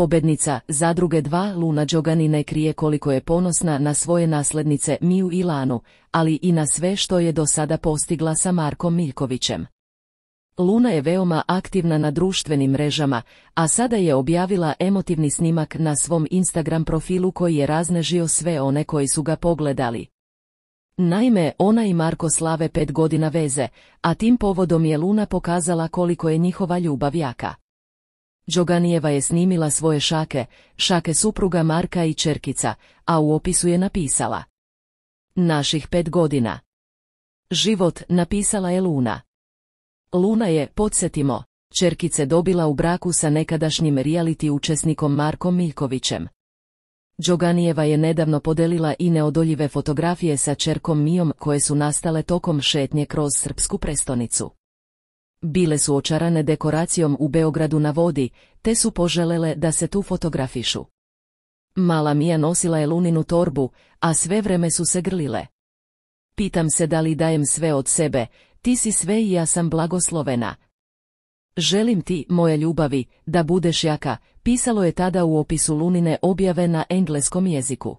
Pobednica zadruge 2 Luna Đogani ne krije koliko je ponosna na svoje naslednice Miju i Lanu, ali i na sve što je do sada postigla sa Markom Miljkovićem. Luna je veoma aktivna na društvenim mrežama, a sada je objavila emotivni snimak na svom Instagram profilu koji je raznežio sve one koji su ga pogledali. Naime, ona i Marko slave pet godina veze, a tim povodom je Luna pokazala koliko je njihova ljubav jaka. Đoganijeva je snimila svoje šake, šake supruga Marka i Čerkica, a u opisu je napisala. Naših pet godina. Život napisala je Luna. Luna je, podsjetimo, Čerkice dobila u braku sa nekadašnjim reality učesnikom Markom Miljkovićem. Đoganijeva je nedavno podelila i neodoljive fotografije sa čerkom Mijom koje su nastale tokom šetnje kroz srpsku prestonicu. Bile su očarane dekoracijom u Beogradu na vodi, te su poželele da se tu fotografišu. Mala Mija nosila je luninu torbu, a sve vreme su se grlile. Pitam se da li dajem sve od sebe, ti si sve i ja sam blagoslovena. Želim ti, moja ljubavi, da budeš jaka, pisalo je tada u opisu lunine objave na engleskom jeziku.